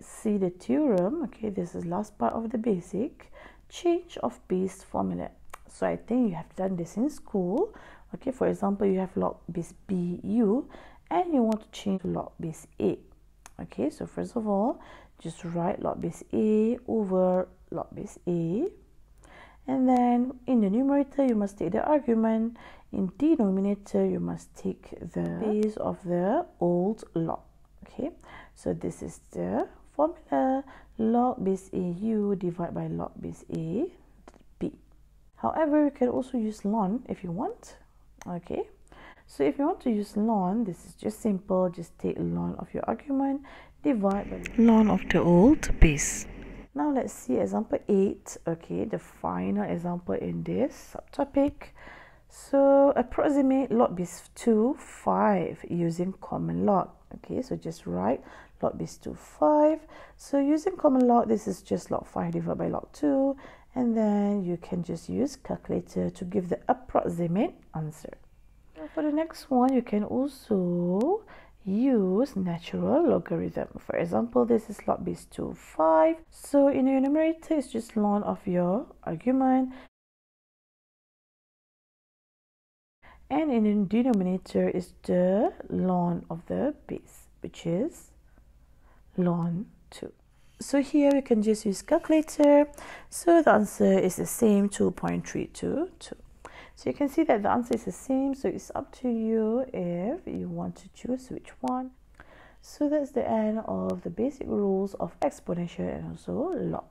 see the theorem. Okay, this is last part of the basic. Change of base formula. So I think you have done this in school. Okay, for example, you have log base BU and you want to change to log base A. Okay, so first of all, just write log base A over log base A. And then in the numerator, you must take the argument. In denominator, you must take the base of the old log. Okay, so this is the formula log base AU divided by log base A B. However, you can also use ln if you want. Okay, so if you want to use ln, this is just simple. Just take ln of your argument, divide by ln of the old base. Now let's see example 8, okay, the final example in this subtopic. So approximate log base 2, 5 using common log. Okay, so just write log base 2, 5. So using common log, this is just log 5 divided by log 2. And then you can just use calculator to give the approximate answer. For the next one, you can also use natural logarithm. For example, this is log base 2, 5. So in your numerator, it's just ln of your argument. And in the denominator is the ln of the base, which is ln 2. So here we can just use calculator. So the answer is the same 2.322. So you can see that the answer is the same. So it's up to you if you want to choose which one. So that's the end of the basic rules of exponential and also log.